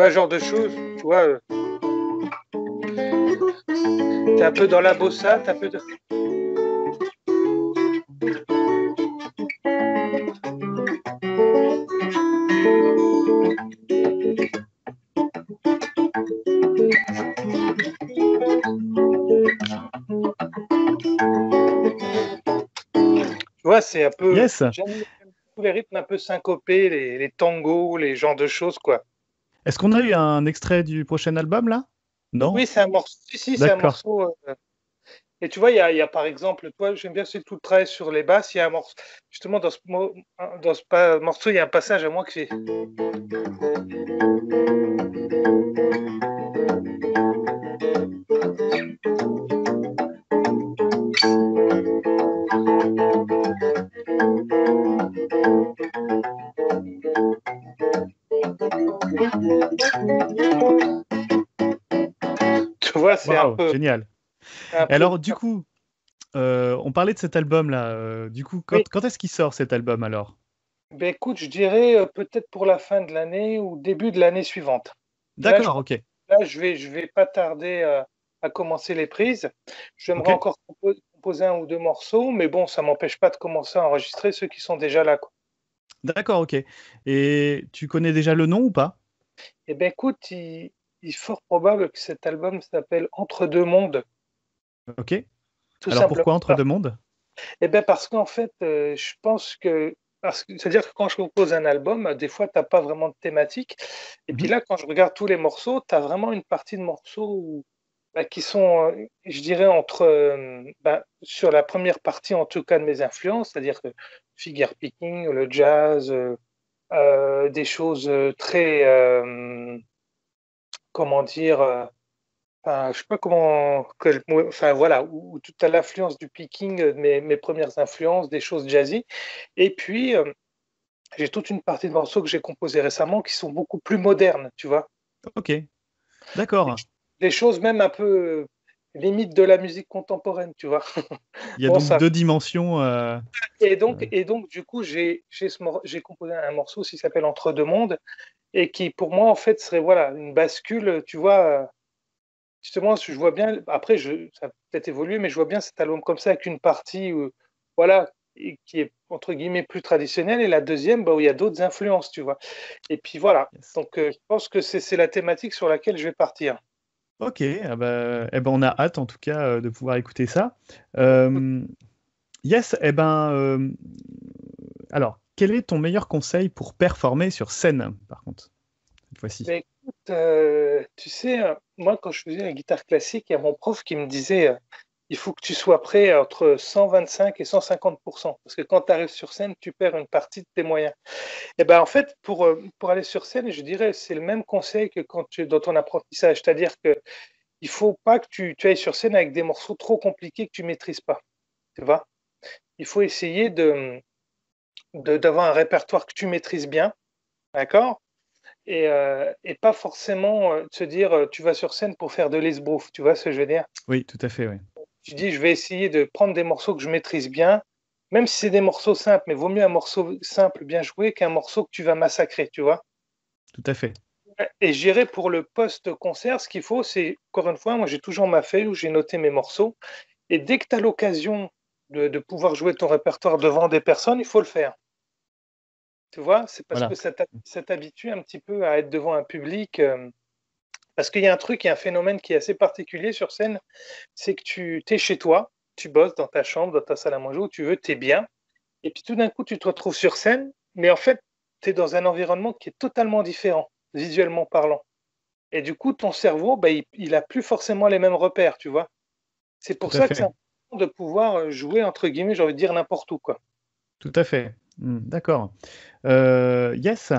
B: Genre de choses, tu vois. Euh, t'es un peu dans la bossa, t'es un peu de... Tu vois, c'est un peu.
A: Yes.
B: les rythmes un peu syncopés, les, les tangos, les genres de choses, quoi.
A: Est-ce qu'on a eu un extrait du prochain album là?
B: Non? Oui, c'est un morceau. Si, c'est un morceau. Euh, et tu vois, il y, a, par exemple, toi, j'aime bien c'est tout le travail sur les basses. Il y a un morceau, justement, dans ce, dans ce morceau, il y a un passage à moi que j'ai. Tu vois, c'est un peu.
A: Génial. alors, du coup, euh, on parlait de cet album-là. Euh, du coup, quand, est-ce qu'il sort cet album alors?
B: Ben, Écoute, je dirais euh, peut-être pour la fin de l'année ou début de l'année suivante.
A: D'accord, ok.
B: Là, je vais, je vais pas tarder à commencer les prises. J'aimerais encore composer un ou deux morceaux, mais bon, ça m'empêche pas de commencer à enregistrer ceux qui sont déjà là.
A: D'accord, ok. Et tu connais déjà le nom ou pas?
B: Eh bien, écoute, il, est fort probable que cet album s'appelle Entre deux mondes.
A: Ok. Alors pourquoi Entre deux mondes?
B: Eh bien, parce qu'en fait, euh, je pense que. C'est-à-dire que quand je compose un album, des fois, tu n'as pas vraiment de thématique. Et puis mhm. là, quand je regarde tous les morceaux, tu as vraiment une partie de morceaux bah, qui sont, euh, je dirais, entre. Euh, bah, sur la première partie, en tout cas, de mes influences, c'est-à-dire que figure picking, le jazz, euh, des choses très, comment dire, enfin, je sais pas comment, enfin voilà, où, toute l'influence du picking, mes, mes, premières influences, des choses jazzy, et puis j'ai toute une partie de morceaux que j'ai composés récemment qui sont beaucoup plus modernes, tu vois.
A: Ok, d'accord.
B: Des choses même un peu limite de la musique contemporaine, tu vois.
A: Il y a donc deux dimensions. Euh,
B: et, donc, et donc, du coup, j'ai composé un morceau qui s'appelle Entre deux mondes et qui, pour moi, en fait, serait voilà, une bascule, tu vois. Justement, je vois bien, après, je, ça a peut-être évolué, mais je vois bien cet album comme ça avec une partie où, voilà, qui est entre guillemets plus traditionnelle et la deuxième bah, où il y a d'autres influences, tu vois. Et puis voilà, donc euh, je pense que c'est la thématique sur laquelle je vais partir.
A: Ok, ah bah, eh ben on a hâte en tout cas euh, de pouvoir écouter ça. Euh, yes, eh ben, euh, alors, quel est ton meilleur conseil pour performer sur scène, par contre, cette fois-ci?
B: Bah, tu sais, moi quand je faisais la guitare classique, il y a mon prof qui me disait il faut que tu sois prêt entre 125 et 150% Parce que quand tu arrives sur scène, tu perds une partie de tes moyens. Et ben en fait, pour, euh, pour aller sur scène, je dirais c'est le même conseil que quand dans ton apprentissage. C'est-à-dire que il faut pas que tu, tu ailles sur scène avec des morceaux trop compliqués que tu maîtrises pas. Tu vois? Il faut essayer de d'avoir un répertoire que tu maîtrises bien. D'accord? Et, et pas forcément de se dire tu vas sur scène pour faire de l'esbrouf, tu vois ce que je veux dire?
A: Oui, tout à fait, oui.
B: Tu dis je vais essayer de prendre des morceaux que je maîtrise bien, même si c'est des morceaux simples, mais vaut mieux un morceau simple bien joué qu'un morceau que tu vas massacrer, tu vois
A: Tout à fait.
B: Et j'irai pour le post-concert, ce qu'il faut, c'est, encore une fois, moi j'ai toujours ma feuille où j'ai noté mes morceaux. Et dès que tu as l'occasion de, pouvoir jouer ton répertoire devant des personnes, il faut le faire. Tu vois, c'est parce que ça t'habitue un petit peu à être devant un public. Euh, parce qu'il y a un truc, il y a un phénomène qui est assez particulier sur scène, c'est que tu es chez toi, tu bosses dans ta chambre, dans ta salle à manger, où tu veux, tu es bien. Et puis tout d'un coup, tu te retrouves sur scène, mais en fait, tu es dans un environnement qui est totalement différent, visuellement parlant. Et du coup, ton cerveau, bah, il n'a plus forcément les mêmes repères, tu vois. C'est pour ça que c'est important de pouvoir euh, jouer, entre guillemets, j'ai envie de dire n'importe où. Quoi.
A: Tout à fait. Hmm, d'accord. Euh, yes.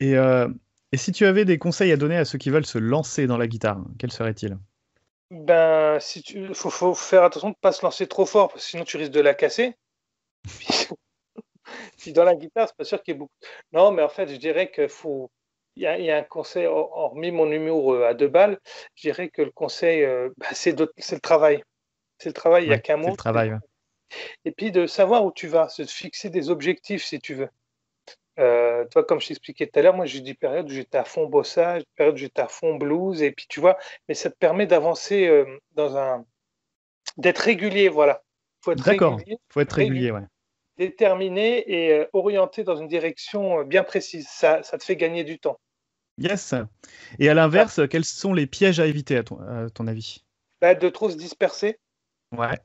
A: Et, euh, et, si tu avais des conseils à donner à ceux qui veulent se lancer dans la guitare, quels seraient-ils?
B: Ben, si tu, faut, faire attention de ne pas se lancer trop fort, parce que sinon tu risques de la casser. si dans la guitare, c'est pas sûr qu'il y ait beaucoup. Non, mais en fait, je dirais qu'il faut. Il y, a, un conseil, hormis mon numéro à deux balles, je dirais que le conseil, bah, c'est le travail. C'est le travail, il n'y a qu'un mot.
A: le travail.
B: Et puis de savoir où tu vas, se fixer des objectifs si tu veux. Euh, toi, comme je t'expliquais tout à l'heure, moi j'ai des périodes où j'étais à fond bossage, des périodes où j'étais à fond blues, et puis tu vois, mais ça te permet d'avancer euh, dans un. d'être régulier, voilà.
A: D'accord, il faut être régulier, ouais.
B: Déterminé et euh, orienté dans une direction bien précise. Ça, ça, te fait gagner du temps.
A: Yes. Et à l'inverse, quels sont les pièges à éviter, à ton, à ton avis?
B: Bah, De trop se disperser.
A: Ouais.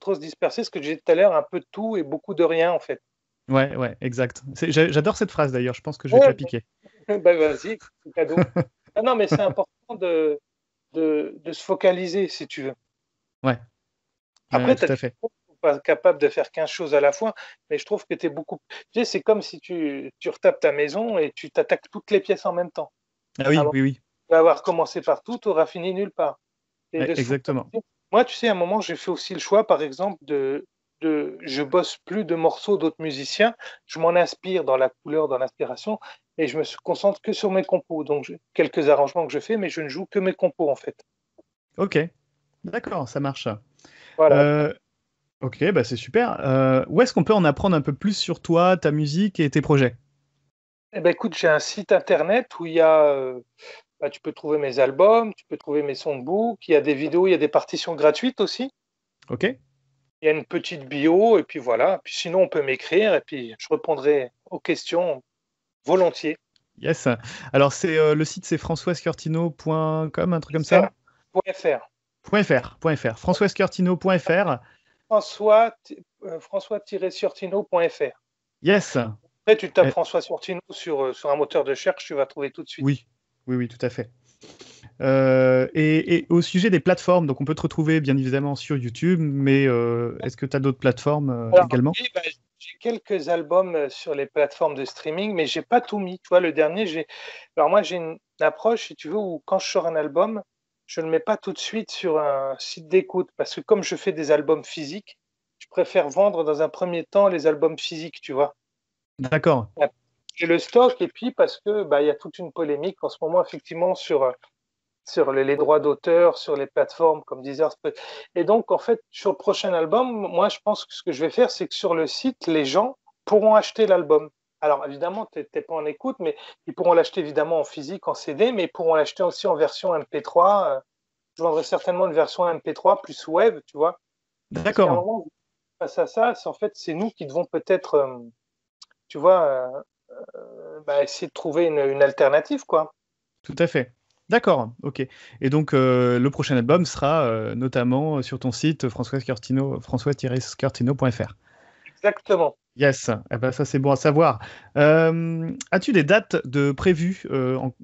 B: trop se disperser, ce que j'ai dit tout à l'heure, un peu de tout et beaucoup de rien, en fait.
A: Ouais, ouais, exact. J'adore cette phrase d'ailleurs, je pense que je vais te la piquer.
B: bah vas-y, c'est cadeau. ah non, mais c'est important de, de, de, se focaliser si tu veux.
A: Ouais.
B: Après, tu n'es pas capable de faire 15 choses à la fois, mais je trouve que tu es beaucoup. Tu sais, c'est comme si tu, tu retapes ta maison et tu t'attaques toutes les pièces en même temps.
A: Ah oui, oui, oui. Tu
B: vas avoir commencé partout, tu auras fini nulle part.
A: exactement.
B: Moi, tu sais, à un moment, j'ai fait aussi le choix, par exemple, de, de, je bosse plus de morceaux d'autres musiciens, je m'en inspire dans la couleur, dans l'inspiration, et je me concentre que sur mes compos. Donc, quelques arrangements que je fais, mais je ne joue que mes compos en fait.
A: Ok, d'accord, ça marche. Voilà. Euh, ok, bah c'est super. Euh, où est-ce qu'on peut en apprendre un peu plus sur toi, ta musique et tes projets?
B: Eh ben, écoute, j'ai un site internet où il y a. Euh, bah, tu peux trouver mes albums, tu peux trouver mes songbooks, il y a des vidéos, il y a des partitions gratuites aussi.
A: Ok
B: il y a une petite bio, et puis voilà. Puis sinon, on peut m'écrire, et puis je répondrai aux questions volontiers.
A: Yes. Alors, c'est euh, le site, c'est françoiscurtino.com, un truc comme ça
B: .fr.
A: .fr. .fr. françoiscurtino.fr.
B: François, euh, François-surtino.fr.
A: Yes.
B: Après, tu tapes François Surtino sur, euh, sur un moteur de recherche, tu vas trouver tout de suite.
A: Oui, oui, oui, tout à fait. Euh, et, au sujet des plateformes, donc on peut te retrouver bien évidemment sur YouTube, mais euh, est-ce que tu as d'autres plateformes euh, également?
B: oui, bah, J'ai quelques albums sur les plateformes de streaming, mais j'ai pas tout mis. Tu vois, le dernier, j'ai. Alors moi, j'ai une approche, si tu veux, où quand je sors un album, je ne le mets pas tout de suite sur un site d'écoute, parce que comme je fais des albums physiques, je préfère vendre dans un premier temps les albums physiques, tu vois.
A: D'accord.
B: J'ai le stock, et puis parce que bah, il y a toute une polémique en ce moment, effectivement, sur sur les, droits d'auteur, sur les plateformes comme Deezer. Et donc, en fait, sur le prochain album, moi, je pense que ce que je vais faire, c'est que sur le site, les gens pourront acheter l'album. Alors, évidemment, tu n'es pas en écoute, mais ils pourront l'acheter évidemment en physique, en CD, mais ils pourront l'acheter aussi en version MP3. Euh, je vendrai certainement une version MP3 plus web, tu vois.
A: D'accord.
B: Face à ça, en fait, c'est nous qui devons peut-être, euh, tu vois, euh, bah, essayer de trouver une, une alternative, quoi.
A: Tout à fait. D'accord, ok. Et donc euh, le prochain album sera euh, notamment sur ton site françois-scurtino.fr.
B: Exactement.
A: Yes, eh ben, ça c'est bon à savoir. Euh, as-tu des dates de prévues,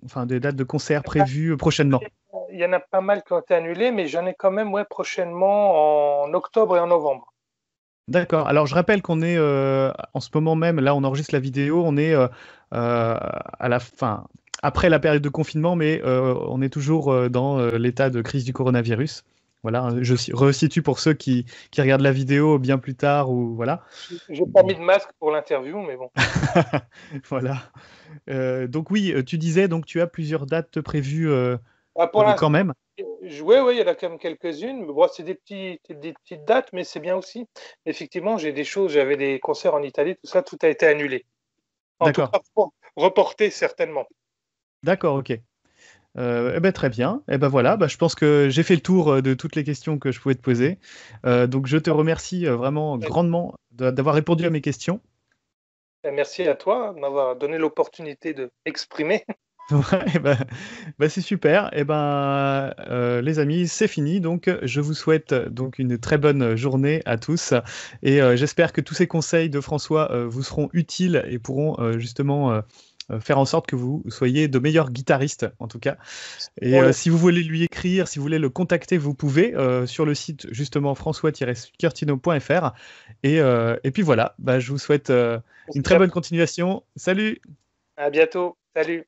A: enfin des dates de concerts prévues prochainement?
B: Il y en a pas mal qui ont été annulées, mais j'en ai quand même ouais, prochainement en octobre et en novembre.
A: D'accord. Alors je rappelle qu'on est en ce moment même, là on enregistre la vidéo, on est à la fin, après la période de confinement, mais euh, on est toujours euh, dans euh, l'état de crise du coronavirus. voilà, je resitue pour ceux qui, qui, regardent la vidéo bien plus tard ou voilà.
B: J'ai pas mis de masque pour l'interview, mais bon.
A: voilà. Euh, donc oui, tu disais donc tu as plusieurs dates prévues euh, ah, quand même.
B: Oui, oui, il y en a quand même quelques-unes. Bon, c'est des, petits, des petites dates, mais c'est bien aussi. Effectivement, j'ai des choses, j'avais des concerts en Italie, tout ça, tout a été annulé.
A: D'accord.
B: Reporté certainement.
A: D'accord, ok. Eh ben, très bien. Eh ben voilà, bah, je pense que j'ai fait le tour de toutes les questions que je pouvais te poser. donc je te remercie vraiment grandement d'avoir répondu à mes questions.
B: Ben, merci à toi de m'avoir donné l'opportunité de m'exprimer.
A: Ouais, bah, bah, c'est super. Et eh ben, euh, les amis, c'est fini. Donc, je vous souhaite donc une très bonne journée à tous. Et euh, j'espère que tous ces conseils de François euh, vous seront utiles et pourront justement euh, faire en sorte que vous soyez de meilleurs guitaristes, en tout cas. Et euh, si vous voulez lui écrire, si vous voulez le contacter, vous pouvez euh, sur le site justement françois-curtino.fr. Et, et, puis voilà, bah, je vous souhaite une très bonne continuation. Salut
B: À bientôt. Salut